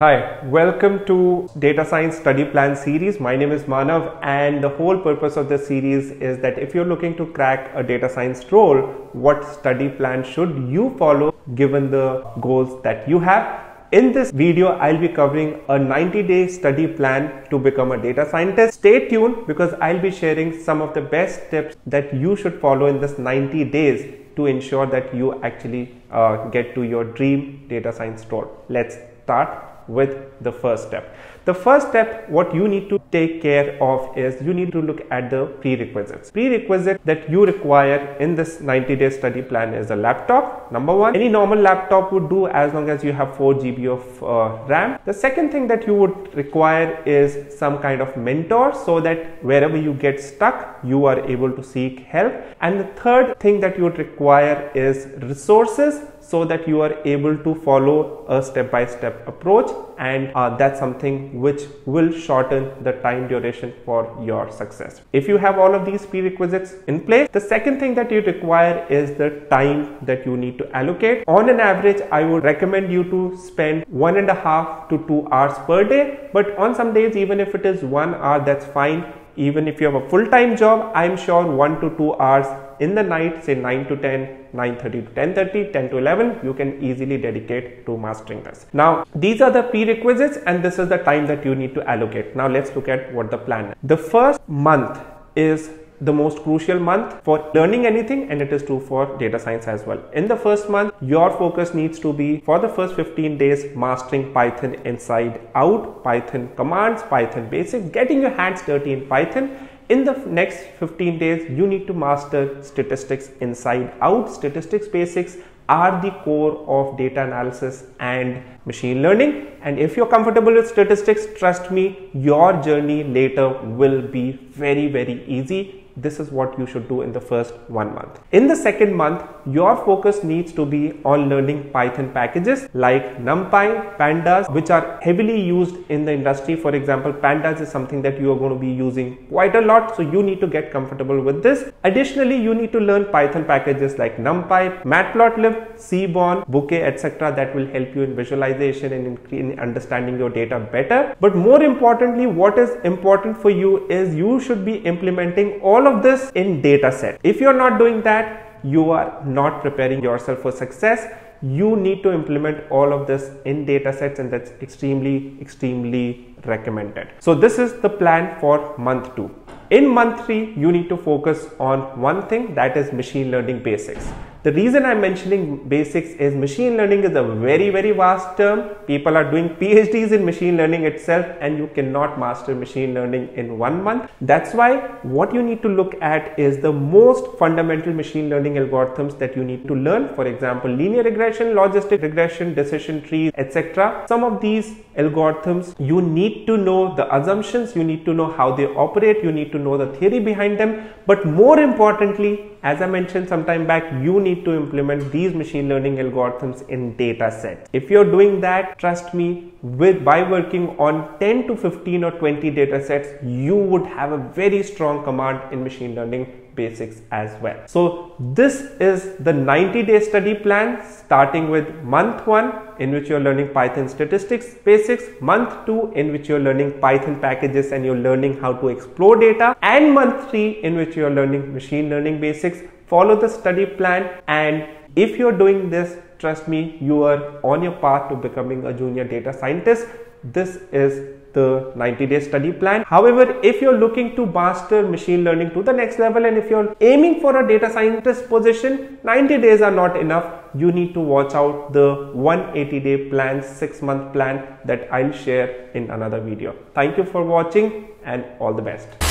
Hi, welcome to Data Science Study Plan series. My name is Manav and the whole purpose of this series is that if you're looking to crack a data science role, what study plan should you follow given the goals that you have? In this video, I'll be covering a 90 day study plan to become a data scientist. Stay tuned because I'll be sharing some of the best tips that you should follow in this 90 days to ensure that you actually uh, get to your dream data science role. Let's start with the first step. The first step, what you need to take care of is you need to look at the prerequisites. Prerequisite that you require in this 90 day study plan is a laptop. Number one, any normal laptop would do as long as you have 4 GB of uh, RAM. The second thing that you would require is some kind of mentor so that wherever you get stuck, you are able to seek help. And the third thing that you would require is resources so that you are able to follow a step-by-step -step approach and uh, that's something which will shorten the time duration for your success. If you have all of these prerequisites in place, the second thing that you require is the time that you need to allocate. On an average, I would recommend you to spend one and a half to two hours per day, but on some days, even if it is one hour, that's fine even if you have a full-time job i'm sure 1 to 2 hours in the night say 9 to 10 9:30 to 10:30 10 to 11 you can easily dedicate to mastering this now these are the prerequisites and this is the time that you need to allocate now let's look at what the plan is the first month is the most crucial month for learning anything and it is true for data science as well. In the first month, your focus needs to be for the first 15 days mastering Python inside out, Python commands, Python basics, getting your hands dirty in Python. In the next 15 days, you need to master statistics inside out, statistics basics, are the core of data analysis and machine learning. And if you're comfortable with statistics, trust me, your journey later will be very, very easy this is what you should do in the first one month. In the second month, your focus needs to be on learning Python packages like NumPy, Pandas, which are heavily used in the industry. For example, Pandas is something that you are going to be using quite a lot. So you need to get comfortable with this. Additionally, you need to learn Python packages like NumPy, Matplotlib, Seaborn, Bokeh, etc. that will help you in visualization and in understanding your data better. But more importantly, what is important for you is you should be implementing all of this in data set. If you're not doing that, you are not preparing yourself for success. You need to implement all of this in data sets and that's extremely, extremely recommended. So this is the plan for month two. In month three, you need to focus on one thing that is machine learning basics. The reason I'm mentioning basics is machine learning is a very, very vast term. People are doing PhDs in machine learning itself and you cannot master machine learning in one month. That's why what you need to look at is the most fundamental machine learning algorithms that you need to learn. For example, linear regression, logistic regression, decision trees, etc. Some of these algorithms, you need to know the assumptions, you need to know how they operate, you need to know the theory behind them. But more importantly, as I mentioned some time back, you need to implement these machine learning algorithms in data sets. If you're doing that, trust me, with by working on 10 to 15 or 20 data sets, you would have a very strong command in machine learning basics as well. So this is the 90 day study plan starting with month 1 in which you're learning Python statistics basics, month 2 in which you're learning Python packages and you're learning how to explore data and month 3 in which you're learning machine learning basics. Follow the study plan and if you're doing this trust me you are on your path to becoming a junior data scientist. This is the 90 day study plan. However, if you're looking to master machine learning to the next level and if you're aiming for a data scientist position, 90 days are not enough. You need to watch out the 180 day plan, six month plan that I'll share in another video. Thank you for watching and all the best.